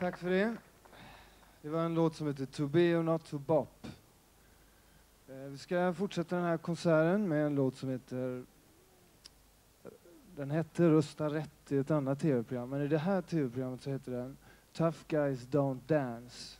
Tack för det. Det var en låt som heter To be or not to bop. Eh, vi ska fortsätta den här konserten med en låt som heter den hette Rösta rätt i ett annat tv-program, men i det här tv-programmet så heter den Tough Guys Don't Dance.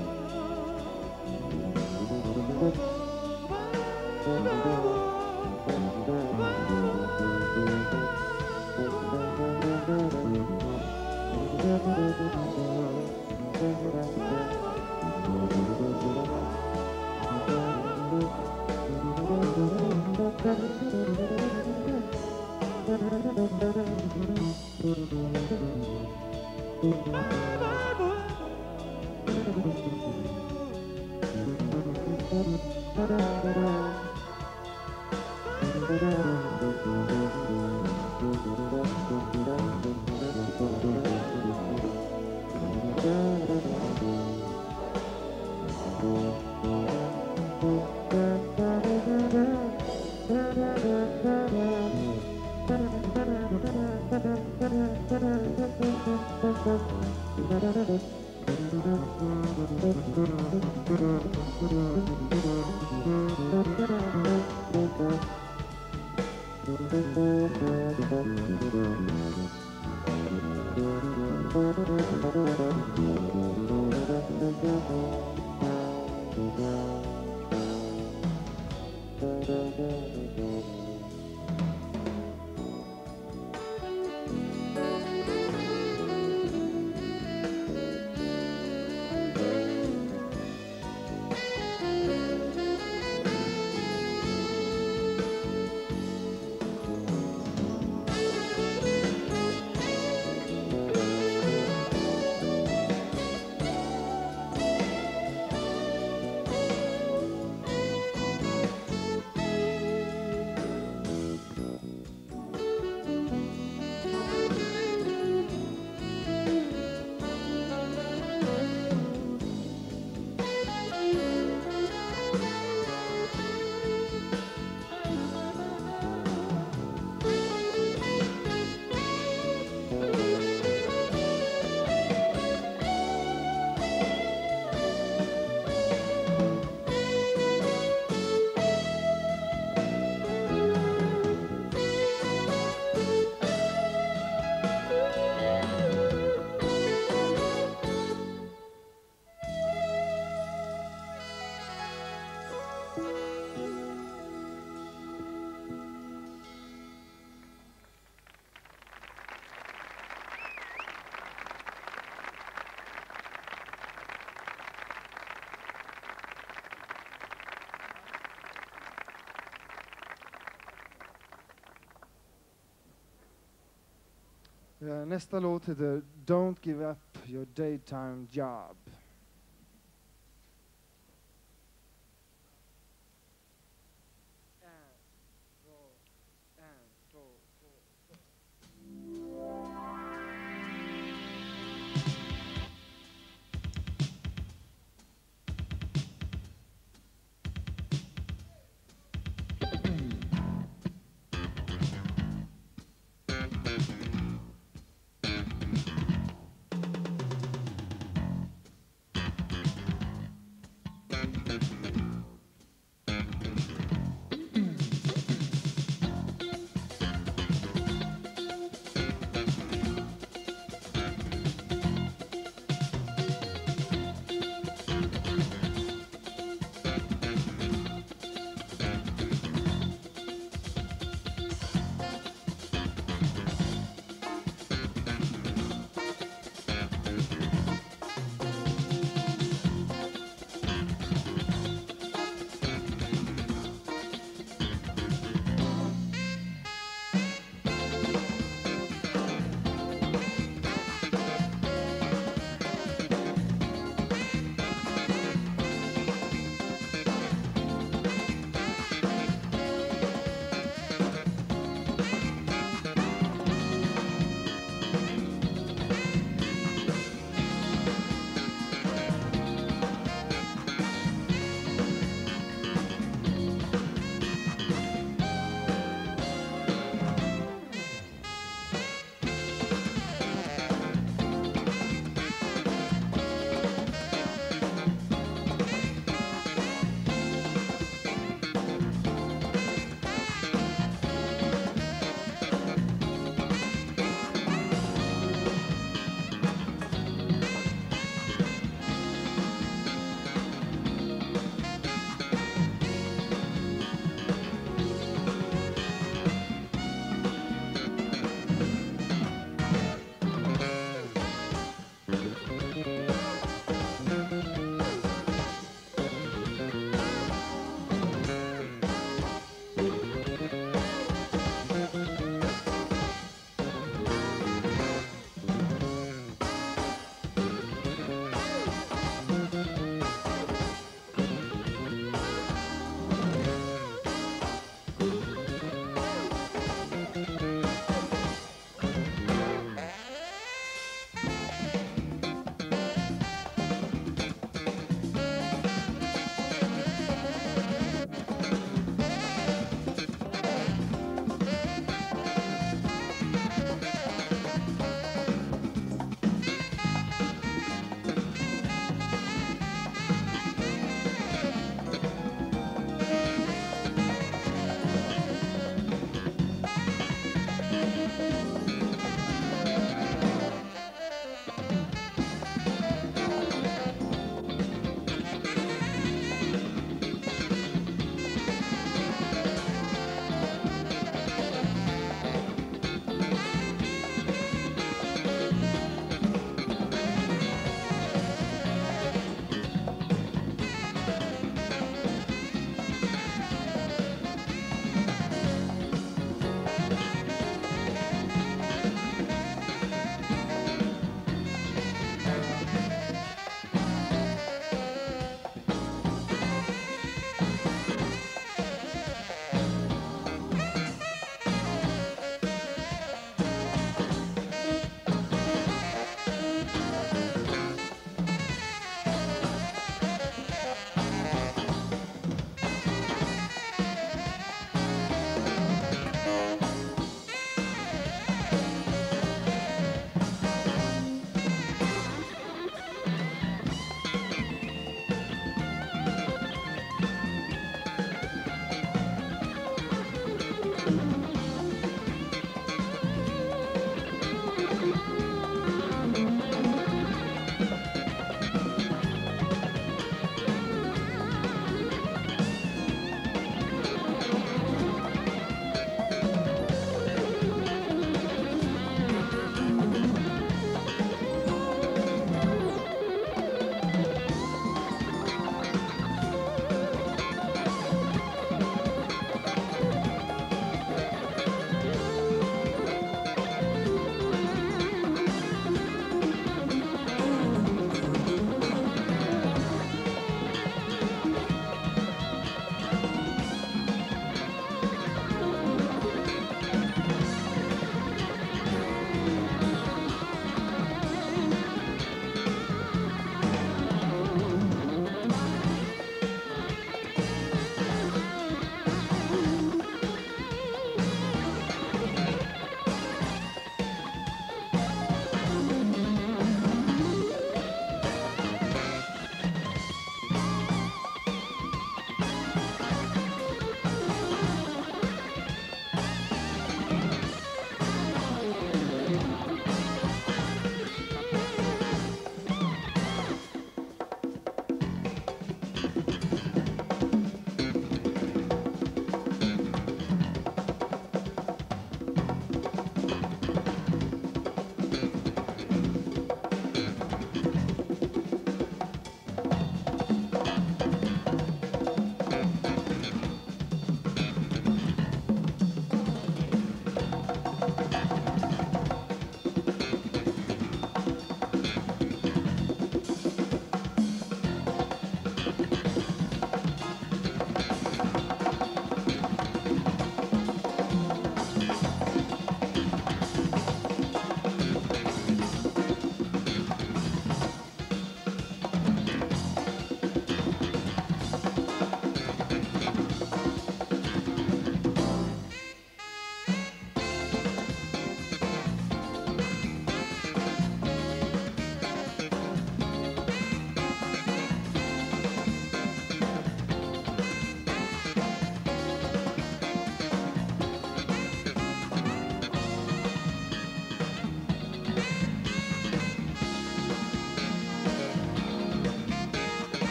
Música Eh, nästa låt heter Don't give up your daytime job.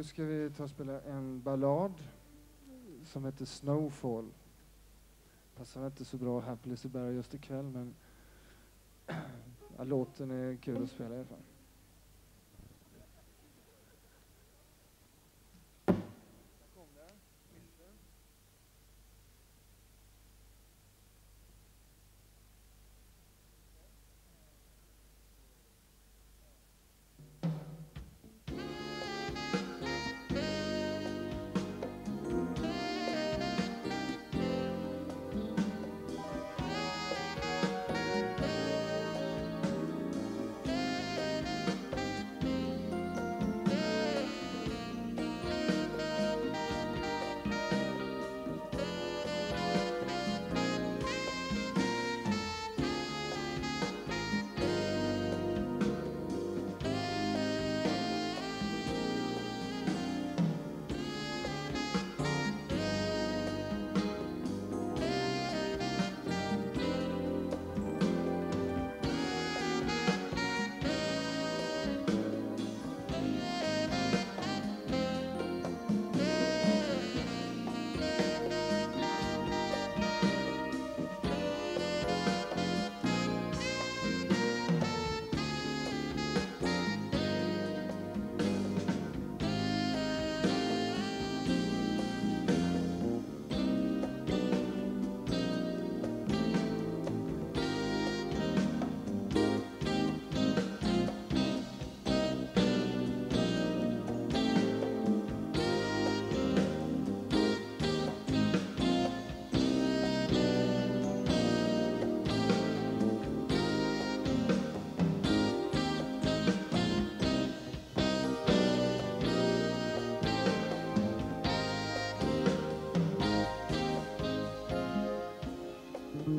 Nu ska vi ta och spela en ballad som heter Snowfall. Passar inte så bra här på Liseberg just ikväll men ja, låten är kul att spela i alla fall.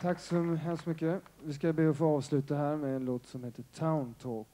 Tack så hemskt mycket. Vi ska be att få avsluta här med en låt som heter Town Talk.